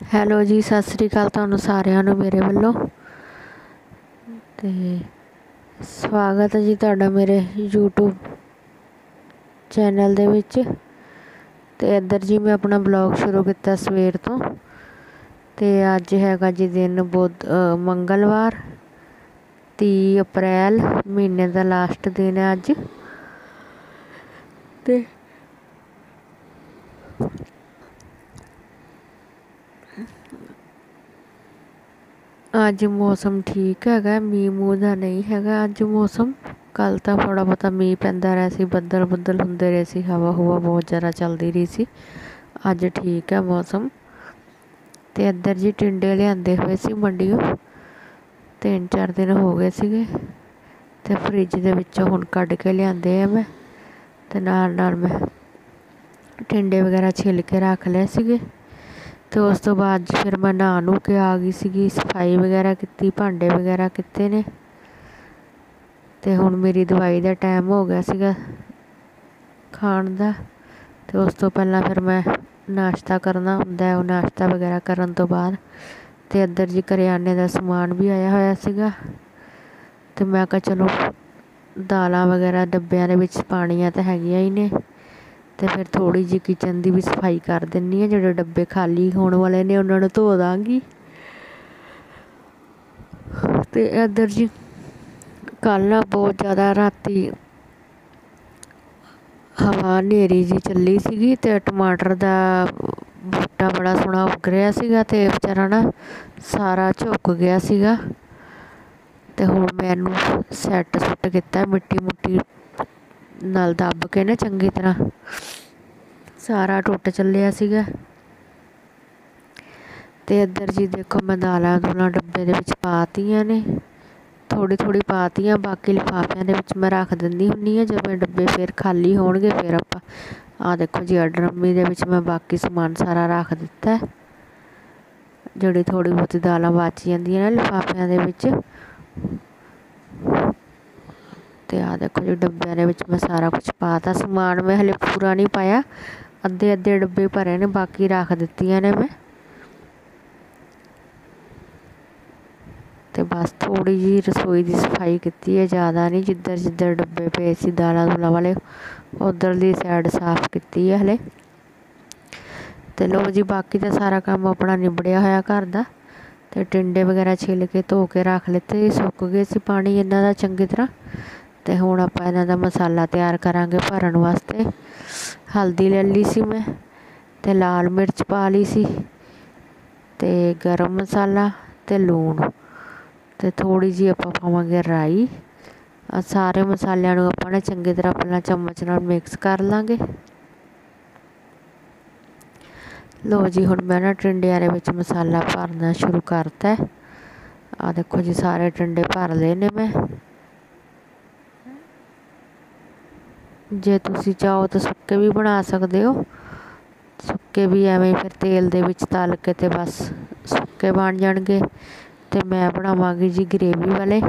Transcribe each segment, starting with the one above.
Hello ਜੀ, ਸਤਿ ਸ੍ਰੀ ਅਕਾਲ ਤੁਹਾਨੂੰ ਸਾਰਿਆਂ ਨੂੰ, ਮੇਰੇ ਵੱਲੋਂ। ਤੇ ਸਵਾਗਤ ਹੈ ਜੀ ਤੁਹਾਡਾ ਮੇਰੇ YouTube ਚੈਨਲ ਦੇ ਵਿੱਚ। ਤੇ ਇੱਧਰ ਜੀ ਮੈਂ ਆਪਣਾ ਬਲੌਗ ਸ਼ੁਰੂ ਕੀਤਾ ਸਵੇਰ ਤੋਂ। ਤੇ ਅੱਜ ਹੈਗਾ ਜੀ ਦਿਨ ਬੁੱਧ ਮੰਗਲਵਾਰ 30 ਅਪ੍ਰੈਲ, ਮਹੀਨੇ ਦਾ ਲਾਸਟ ਦਿਨ ਹੈ ਅੱਜ। ਤੇ ਅੱਜ ਮੌਸਮ ਠੀਕ ਹੈਗਾ, ਮੀਂਹ ਮੂੰਹ ਦਾ ਨਹੀਂ ਹੈਗਾ, ਅੱਜ ਮੌਸਮ। ਕੱਲ ਤਾਂ ਥੋੜ੍ਹਾ ਬਹੁਤਾ ਮੀਂਹ ਪੈਂਦਾ ਰਿਹਾ ਸੀ, ਬੱਦਲ ਬੁੱਦਲ ਹੁੰਦੇ ਰਹੇ ਸੀ, ਹਵਾ ਹੁਵਾ ਬਹੁਤ ਜ਼ਿਆਦਾ ਚੱਲਦੀ ਰਹੀ ਸੀ। ਅੱਜ ਠੀਕ ਹੈ ਮੌਸਮ। ਅਤੇ ਇੱਧਰ ਜੀ ਟਿੰਡੇ ਲਿਆਂਦੇ ਹੋਏ ਸੀ ਮੰਡੀਓ। ਤਿੰਨ ਚਾਰ ਦਿਨ ਹੋ ਗਏ ਸੀਗੇ। ਅਤੇ ਫਰਿੱਜ ਦੇ ਵਿੱਚੋਂ ਹੁਣ ਕੱਢ ਕੇ ਲਿਆਂਦੇ ਆ ਮੈਂ। ਅਤੇ ਨਾਲ ਨਾਲ ਮੈਂ ਟਿੰਡੇ ਵਗੈਰਾ ਛਿੱਲ ਕੇ ਰੱਖ ਲਏ ਸੀਗੇ। ਅਤੇ ਉਸ ਤੋਂ ਬਾਅਦ ਜੀ ਫਿਰ ਮੈਂ ਨਹਾ ਨੂੰ ਕੇ ਆ ਗਈ ਸੀਗੀ, ਸਫ਼ਾਈ ਵਗੈਰਾ ਕੀਤੀ, ਭਾਂਡੇ ਵਗੈਰਾ ਕੀਤੇ ਨੇ। ਅਤੇ ਹੁਣ ਮੇਰੀ ਦਵਾਈ ਦਾ ਟਾਈਮ ਹੋ ਗਿਆ ਸੀਗਾ ਖਾਣ ਦਾ। ਅਤੇ ਉਸ ਤੋਂ ਪਹਿਲਾਂ ਫਿਰ ਮੈਂ ਨਾਸ਼ਤਾ ਕਰਨਾ ਹੁੰਦਾ ਉਹ ਨਾਸ਼ਤਾ ਵਗੈਰਾ ਕਰਨ ਤੋਂ ਬਾਅਦ। ਅਤੇ ਇੱਧਰ ਜੀ ਕਰਿਆਨੇ ਦਾ ਸਮਾਨ ਵੀ ਆਇਆ ਹੋਇਆ ਸੀਗਾ। ਅਤੇ ਮੈਂ ਕਿਹਾ ਚਲੋ ਦਾਲਾਂ ਵਗੈਰਾ ਡੱਬਿਆਂ ਦੇ ਵਿੱਚ ਪਾਣੀਆਂ ਤਾਂ ਹੈਗੀਆਂ ਹੀ ਨੇ। ਅਤੇ ਫਿਰ ਥੋੜ੍ਹੀ ਜਿਹੀ ਕਿਚਨ ਦੀ ਵੀ ਸਫ਼ਾਈ ਕਰ ਦਿੰਦੀ ਹਾਂ ਜਿਹੜੇ ਡੱਬੇ ਖਾਲੀ ਹੋਣ ਵਾਲੇ ਨੇ, ਉਹਨਾਂ ਨੂੰ ਧੋ ਦਾਂਗੀ। ਅਤੇ ਇੱਧਰ ਜੀ, ਕੱਲ੍ਹ ਨਾ ਬਹੁਤ ਜ਼ਿਆਦਾ ਰਾਤੀ ਹਵਾ ਹਨੇਰੀ ਜੀ ਚੱਲੀ ਸੀਗੀ ਤੇ ਟਮਾਟਰ ਦਾ ਬੂਟਾ ਬੜਾ ਸੋਹਣਾ ਉੱਗ ਰਿਹਾ ਸੀਗਾ ਤੇ ਵਿਚਾਰਾ ਨਾ ਸਾਰਾ ਝੁੱਕ ਗਿਆ ਸੀਗਾ। ਤੇ ਹੁਣ ਮੈਂ ਇਹਨੂੰ ਸੈੱਟ ਸੁੱਟ ਕੀਤਾ ਮਿੱਟੀ ਮੁੱਟੀ ਨਾਲ ਦੱਬ ਕੇ ਨਾ ਚੰਗੀ ਤਰ੍ਹਾਂ ਸਾਰਾ ਟੁੱਟ ਚੱਲਿਆ ਸੀਗਾ। ਤੇ ਇੱਧਰ ਜੀ ਦੇਖੋ ਮੈਂ ਦਾਲਾਂ ਦੂਲਾਂ ਡੱਬੇ ਦੇ ਵਿੱਚ ਪਾਤੀਆਂ ਨੇ। ਥੋੜੀ ਥੋੜੀ ਪਾਤੀਆਂ, ਬਾਕੀ ਲਿਫਾਫਿਆਂ ਦੇ ਵਿੱਚ ਮੈਂ ਰੱਖ ਦਿੰਦੀ ਹੁੰਨੀ ਆ। ਜਦੋਂ ਡੱਬੇ ਫਿਰ ਖਾਲੀ ਹੋਣਗੇ, ਫਿਰ ਆਪਾਂ ਆ ਦੇਖੋ ਜੀ ਡਰਮੀ ਦੇ ਵਿੱਚ ਮੈਂ ਬਾਕੀ ਸਮਾਨ ਸਾਰਾ ਰੱਖ ਦਿੱਤਾ। ਜਿਹੜੀ ਥੋੜੀ ਬਹੁਤੀ ਦਾਲਾਂ ਬਚ ਜਾਂਦੀਆਂ ਨੇ ਲਿਫਾਫਿਆਂ ਦੇ ਵਿੱਚ ਤੇ ਆ ਦੇਖੋ ਜੀ ਡੱਬਿਆਂ ਦੇ ਵਿੱਚ ਮੈਂ ਸਾਰਾ ਕੁਝ ਪਾਤਾ। ਸਮਾਨ ਮੈਂ ਹਲੇ ਪੂਰਾ ਨਹੀਂ ਪਾਇਆ। ਅੱਧੇ ਅੱਧੇ ਡੱਬੇ ਭਰੇ ਨੇ, ਬਾਕੀ ਰੱਖ ਦਿੱਤੀਆਂ ਨੇ ਮੈਂ। ਤੇ ਬਸ ਥੋੜੀ ਜੀ ਰਸੋਈ ਦੀ ਸਫ਼ਾਈ ਕੀਤੀ ਹੈ, ਜ਼ਿਆਦਾ ਨਹੀਂ। ਜਿੱਧਰ ਜਿੱਧਰ ਡੱਬੇ ਪਏ ਸੀ, ਦਾਲਾਂ ਦੂਲਾਂ ਵਾਲੇ, ਉਧਰਲੀ ਸਾਈਡ ਸਾਫ਼ ਕੀਤੀ ਹੈ ਹਲੇ। ਤੇ ਲੋ ਜੀ, ਬਾਕੀ ਦਾ ਸਾਰਾ ਕੰਮ ਆਪਣਾ ਨਿਬੜਿਆ ਹੋਇਆ ਘਰ ਦਾ। ਤੇ ਟਿੰਡੇ ਵਗੈਰਾ ਛਿੱਲ ਕੇ ਧੋ ਕੇ ਰੱਖ ਲਿੱਤੇ, ਸੁੱਕ ਗਏ ਸੀ ਪਾਣੀ ਇਹਨਾਂ ਦਾ ਚੰਗੀ ਤਰ੍ਹਾਂ। ਅਤੇ ਹੁਣ ਆਪਾਂ ਇਹਨਾਂ ਦਾ ਮਸਾਲਾ ਤਿਆਰ ਕਰਾਂਗੇ ਭਰਨ ਵਾਸਤੇ। ਹਲਦੀ ਲੈ ਲਈ ਸੀ ਮੈਂ ਅਤੇ ਲਾਲ ਮਿਰਚ ਪਾ ਲਈ ਸੀ ਅਤੇ ਗਰਮ ਮਸਾਲਾ ਅਤੇ ਲੂਣ ਅਤੇ ਥੋੜ੍ਹੀ ਜੀ ਆਪਾਂ ਪਾਵਾਂਗੇ ਰਾਈ। ਆ ਸਾਰੇ ਮਸਾਲਿਆਂ ਨੂੰ ਆਪਾਂ ਨੇ ਚੰਗੀ ਤਰ੍ਹਾਂ ਪਹਿਲਾਂ ਚਮਚ ਨਾਲ ਮਿਕਸ ਕਰ ਲਾਂਗੇ। ਲੋ ਜੀ, ਹੁਣ ਮੈਂ ਨਾ ਟਿੰਡਿਆਂ ਦੇ ਵਿੱਚ ਮਸਾਲਾ ਭਰਨਾ ਸ਼ੁਰੂ ਕਰਤਾ ਆ ਦੇਖੋ ਜੀ, ਸਾਰੇ ਟਿੰਡੇ ਭਰ ਲਏ ਨੇ ਮੈਂ। ਜੇ ਤੁਸੀਂ ਚਾਹੋ ਤਾਂ ਸੁੱਕੇ ਵੀ ਬਣਾ ਸਕਦੇ ਹੋ। ਸੁੱਕੇ ਵੀ ਐਵੇਂ ਫਿਰ ਤੇਲ ਦੇ ਵਿੱਚ ਤਲ ਕੇ ਤੇ ਬਸ ਸੁੱਕੇ ਬਣ ਜਾਣਗੇ। ਤੇ ਮੈਂ ਬਣਾਵਾਂਗੀ ਜੀ ਗ੍ਰੇਵੀ ਵਾਲੇ।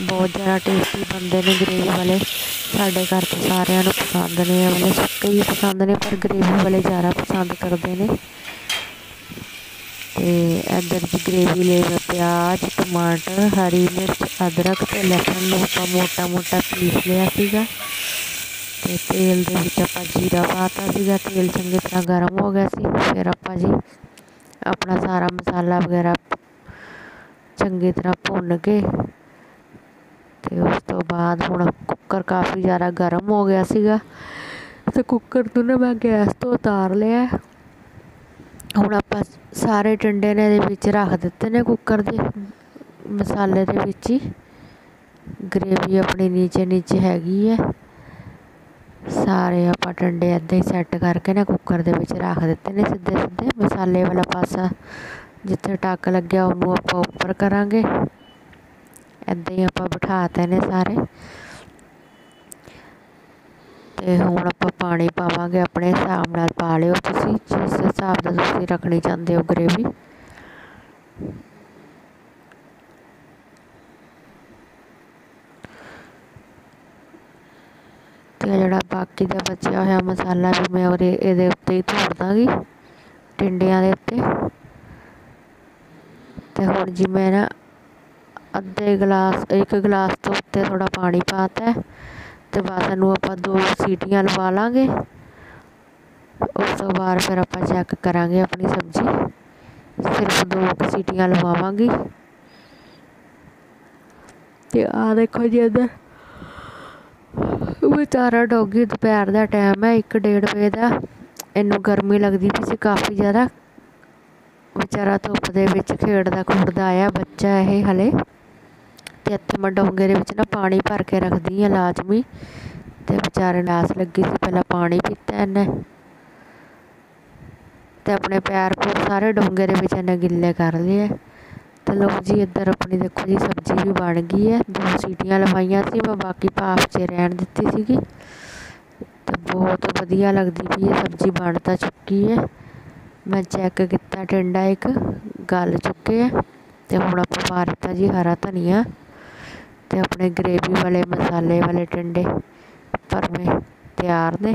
ਬਹੁਤ ਜ਼ਿਆਦਾ ਟੇਸਟੀ ਬਣਦੇ ਨੇ ਗ੍ਰੇਵੀ ਵਾਲੇ। ਸਾਡੇ ਘਰ ਤੇ ਸਾਰਿਆਂ ਨੂੰ ਪਸੰਦ ਨੇ ਵਾਲੇ। ਸੁੱਕੇ ਵੀ ਪਸੰਦ ਨੇ ਪਰ ਗ੍ਰੇਵੀ ਵਾਲੇ ਜ਼ਿਆਦਾ ਪਸੰਦ ਕਰਦੇ ਨੇ। ਤੇ ਇੱਧਰ ਜੀ ਗ੍ਰੇਵੀ ਲਈ ਮੈਂ ਪਿਆਜ਼ ਟਮਾਟਰ ਹਰੀ ਮਿਰਚ ਅਦਰਕ ਤੇ ਲਸਣ ਨੂੰ ਆਪਾਂ ਮੋਟਾ ਮੋਟਾ ਪੀਸ ਲਿਆ ਸੀਗਾ ਤੇ ਤੇਲ ਦੇ ਵਿੱਚ ਆਪਾਂ ਜੀਰਾ ਪਾਤਾ ਸੀਗਾ ਤੇਲ ਚੰਗੀ ਤਰ੍ਹਾਂ ਗਰਮ ਹੋ ਗਿਆ ਸੀ ਫਿਰ ਆਪਾਂ ਜੀ ਆਪਣਾ ਸਾਰਾ ਮਸਾਲਾ ਵਗੈਰਾ ਚੰਗੀ ਤਰ੍ਹਾਂ ਭੁੰਨ ਕੇ ਤੇ ਉਸ ਤੋਂ ਬਾਅਦ ਹੁਣ ਕੁੱਕਰ ਕਾਫੀ ਜ਼ਿਆਦਾ ਗਰਮ ਹੋ ਗਿਆ ਸੀਗਾ ਤੇ ਕੁੱਕਰ ਨੂੰ ਨਾ ਮੈਂ ਗੈਸ ਤੋਂ ਉਤਾਰ ਲਿਆ ਹੁਣ ਆਪਾਂ ਸਾਰੇ ਟਿੰਡੇ ਨੇ ਇਹਦੇ ਵਿੱਚ ਰੱਖ ਦਿੱਤੇ ਨੇ ਕੁੱਕਰ ਦੇ, ਮਸਾਲੇ ਦੇ ਵਿੱਚ ਹੀ। ਗ੍ਰੇਵੀ ਆਪਣੀ ਨੀਚੇ ਨੀਚੇ ਹੈਗੀ ਹੈ। ਸਾਰੇ ਆਪਾਂ ਟੰਡੇ ਇੱਦਾਂ ਹੀ ਸੈੱਟ ਕਰਕੇ ਨਾ ਕੁੱਕਰ ਦੇ ਵਿੱਚ ਰੱਖ ਦਿੱਤੇ ਨੇ ਸਿੱਧੇ ਸਿੱਧੇ। ਮਸਾਲੇ ਵਾਲਾ ਪਾਸਾ ਜਿੱਥੇ ਟੱਕ ਲੱਗਿਆ ਉਹਨੂੰ ਆਪਾਂ ਉੱਪਰ ਕਰਾਂਗੇ। ਇੱਦਾਂ ਹੀ ਆਪਾਂ ਬਿਠਾਤੇ ਨੇ ਸਾਰੇ। ਅਤੇ ਹੁਣ ਆਪਾਂ ਪਾਣੀ ਪਾਵਾਂਗੇ ਆਪਣੇ ਹਿਸਾਬ ਨਾਲ ਪਾ ਲਿਓ ਤੁਸੀਂ, ਜਿਸ ਹਿਸਾਬ ਦਾ ਤੁਸੀਂ ਰੱਖਣੀ ਚਾਹੁੰਦੇ ਹੋ ਗ੍ਰੇਵੀ ਤੇ ਜਿਹੜਾ ਬਾਕੀ ਦਾ ਬਚਿਆ ਹੋਇਆ ਮਸਾਲਾ ਵੀ ਮੈਂ ਉਹਦੇ, ਇਹਦੇ ਉੱਤੇ ਹੀ ਧੋੜ ਦਾਂਗੀ, ਟਿੰਡਿਆਂ ਦੇ ਉੱਤੇ। ਤੇ ਹੁਣ ਜੀ ਮੈਂ ਨਾ ਅੱਧੇ ਗਲਾਸ, ਇੱਕ ਗਲਾਸ ਤੋਂ ਉੱਤੇ ਥੋੜਾ ਪਾਣੀ ਪਾਤਾ ਅਤੇ ਬਸ ਇਹਨੂੰ ਆਪਾਂ ਦੋ ਸੀਟੀਆਂ ਲਵਾ ਲਾਂਗੇ। ਉਸ ਤੋਂ ਬਾਅਦ ਫਿਰ ਆਪਾਂ ਚੈੱਕ ਕਰਾਂਗੇ ਆਪਣੀ ਸਬਜ਼ੀ। ਸਿਰਫ ਦੋ ਕੁ ਸੀਟੀਆਂ ਲਵਾਵਾਂਗੀ। ਤੇ ਆ ਦੇਖੋ ਜੀ ਇੱਧਰ ਵਿਚਾਰਾ ਡੋਗੀ ਦੁਪਹਿਰ ਦਾ ਟਾਈਮ ਹੈ, ਇੱਕ ਡੇਢ ਵਜੇ ਦਾ। ਇਹਨੂੰ ਗਰਮੀ ਲੱਗਦੀ ਪਈ ਸੀ ਕਾਫੀ ਜ਼ਿਆਦਾ। ਵਿਚਾਰਾ ਧੁੱਪ ਦੇ ਵਿੱਚ ਖੇਡਦਾ ਖੁੱਡਦਾ ਆਇਆ, ਬੱਚਾ ਇਹ ਹਲੇ। ਅਤੇ ਇੱਥੇ ਮੈਂ ਡੋਂਗੇ ਦੇ ਵਿੱਚ ਨਾ ਪਾਣੀ ਭਰ ਕੇ ਰੱਖਦੀ ਹਾਂ ਲਾਜ਼ਮੀ ਅਤੇ ਵਿਚਾਰੇ ਨਾਸ ਲੱਗੀ ਸੀ ਪਹਿਲਾਂ ਪਾਣੀ ਪੀਤਾ ਇਹਨੇ। ਅਤੇ ਆਪਣੇ ਪੈਰ ਪੂਰ ਸਾਰੇ ਡੋਂਗੇ ਦੇ ਵਿੱਚ ਇਹਨੇ ਗਿੱਲੇ ਕਰ ਲਏ ਅਤੇ ਲਓ ਜੀ ਇੱਧਰ ਆਪਣੀ ਦੇਖੋ ਜੀ ਸਬਜ਼ੀ ਵੀ ਬਣ ਗਈ ਹੈ। ਦੋ ਸੀਟੀਆਂ ਲਵਾਈਆਂ ਸੀ ਮੈਂ, ਬਾਕੀ ਭਾਫ 'ਚ ਰਹਿਣ ਦਿੱਤੀ ਸੀਗੀ। ਅਤੇ ਬਹੁਤ ਵਧੀਆ ਲੱਗਦੀ ਪਈ ਇਹ ਸਬਜ਼ੀ ਬਣ ਤਾਂ ਚੁੱਕੀ ਹੈ। ਮੈਂ ਚੈੱਕ ਕੀਤਾ ਟਿੰਡਾ ਇੱਕ, ਗਲ ਚੁੱਕੇ ਹੈ ਅਤੇ ਹੁਣ ਆਪਾਂ ਪਾ ਦਿੱਤਾ ਜੀ ਹਰਾ ਧਨੀਆ। ਅਤੇ ਆਪਣੇ ਗਰੇਵੀ ਵਾਲੇ, ਮਸਾਲੇ ਵਾਲੇ ਟਿੰਡੇ ਭਰਵੇਂ ਤਿਆਰ ਨੇ।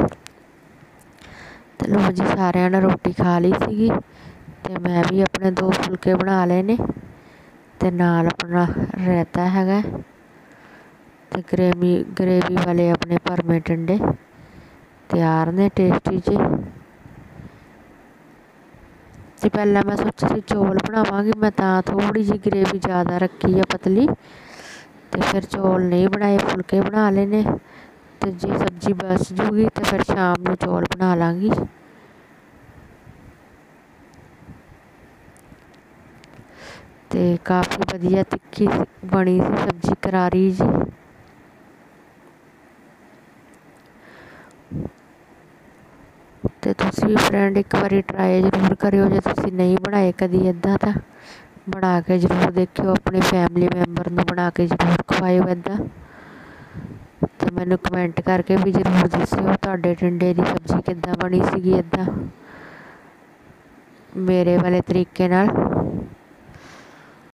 ਅਤੇ ਲਓ ਜੀ, ਸਾਰਿਆਂ ਨੇ ਰੋਟੀ ਖਾ ਲਈ ਸੀਗੀ ਅਤੇ ਮੈਂ ਵੀ ਆਪਣੇ ਦੋ ਫੁਲਕੇ ਬਣਾ ਲਏ ਨੇ ਅਤੇ ਨਾਲ ਆਪਣਾ ਰਾਇਤਾ ਹੈਗਾ ਅਤੇ ਗਰੇਵੀ ਗਰੇਵੀ ਵਾਲੇ ਆਪਣੇ ਭਰਵੇਂ ਟਿੰਡੇ ਤਿਆਰ ਨੇ ਟੇਸਟੀ ਜੀ ਤੇ ਪਹਿਲਾਂ ਮੈਂ ਸੋਚਿਆ ਸੀ ਚੌਲ ਬਣਾਵਾਂਗੀ, ਮੈਂ ਤਾਂ ਥੋੜੀ ਜਿਹੀ ਗਰੇਵੀ ਜ਼ਿਆਦਾ ਰੱਖੀ ਆ ਪਤਲੀ। ਅਤੇ ਫਿਰ ਚੌਲ ਨਹੀਂ ਬਣਾਏ, ਫੁਲਕੇ ਬਣਾ ਲਏ ਨੇ ਤੇ ਜੇ ਸਬਜ਼ੀ ਬਚ ਜੂਗੀ ਤਾਂ ਫਿਰ ਸ਼ਾਮ ਨੂੰ ਚੌਲ ਬਣਾ ਲਵਾਂਗੀ ਅਤੇ ਕਾਫੀ ਵਧੀਆ ਤਿੱਖੀ ਬਣੀ ਸੀ ਸਬਜ਼ੀ ਕਰਾਰੀ ਜੀ। ਤੇ ਤੁਸੀਂ ਵੀ ਫਰੈਂਡ ਇੱਕ ਵਾਰੀ ਟਰਾਈ ਜ਼ਰੂਰ ਕਰਿਓ, ਜੇ ਤੁਸੀਂ ਨਹੀਂ ਬਣਾਏ ਕਦੀ ਇੱਦਾਂ ਤਾਂ। ਬਣਾ ਕੇ ਜ਼ਰੂਰ ਦੇਖਿਓ, ਆਪਣੇ ਫੈਮਿਲੀ ਮੈਂਬਰ ਨੂੰ ਬਣਾ ਕੇ ਜ਼ਰੂਰ ਖਵਾਇਓ ਇੱਦਾਂ ਤੇ ਮੈਨੂੰ ਕਮੈਂਟ ਕਰਕੇ ਵੀ ਜ਼ਰੂਰ ਦੱਸਿਓ, ਤੁਹਾਡੇ ਟਿੰਡੇ ਦੀ ਸਬਜ਼ੀ ਕਿੱਦਾਂ ਬਣੀ ਸੀਗੀ ਇੱਦਾਂ ਮੇਰੇ ਵਾਲੇ ਤਰੀਕੇ ਨਾਲ।